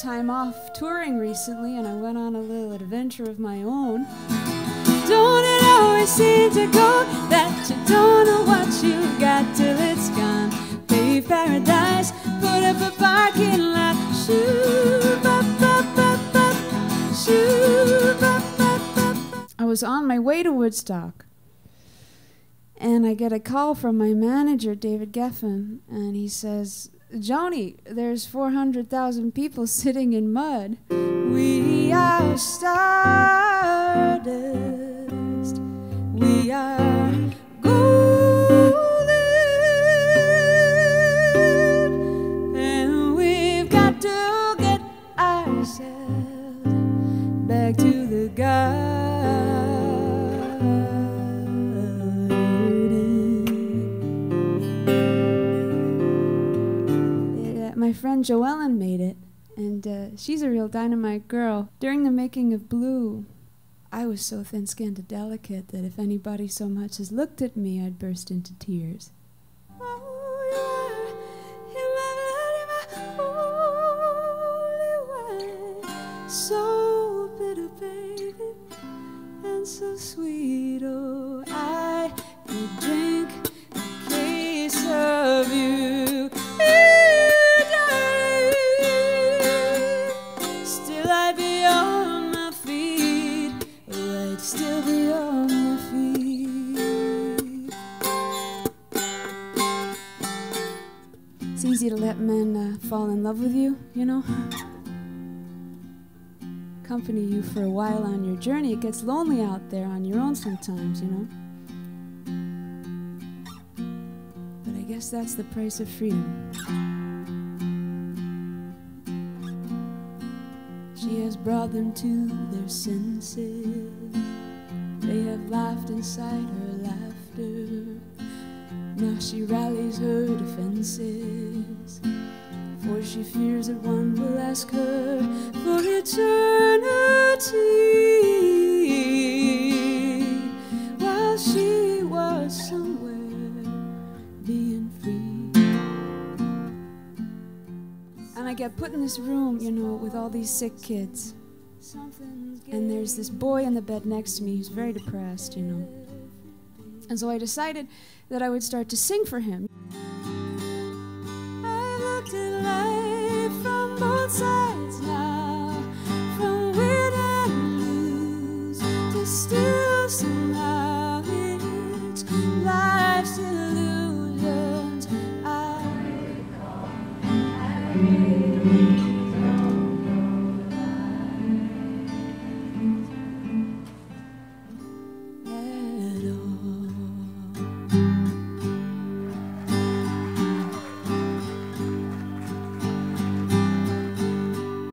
time off touring recently and I went on a little adventure of my own. Don't it always seem to go that you don't know what you got till it's gone? Pave paradise, put up a parking lot. Shoo, bop, bop, bop, bop. Shoo, bop, bop, bop, bop. I was on my way to Woodstock and I get a call from my manager, David Geffen, and he says, Joni, there's 400,000 people sitting in mud. We are stardust. We are golden. And we've got to get ourselves back to the garden. My friend Joellen made it, and uh, she's a real dynamite girl. During the making of Blue, I was so thin skinned and delicate that if anybody so much as looked at me, I'd burst into tears. So bitter, baby, and so sweet. Oh, It's easy to let men uh, fall in love with you, you know? Accompany you for a while on your journey. It gets lonely out there on your own sometimes, you know? But I guess that's the price of freedom. She has brought them to their senses. They have laughed inside her laughter. Now she rallies her defenses. She fears that one will ask her for eternity. While she was somewhere being free. And I get put in this room, you know, with all these sick kids. And there's this boy in the bed next to me who's very depressed, you know. And so I decided that I would start to sing for him. I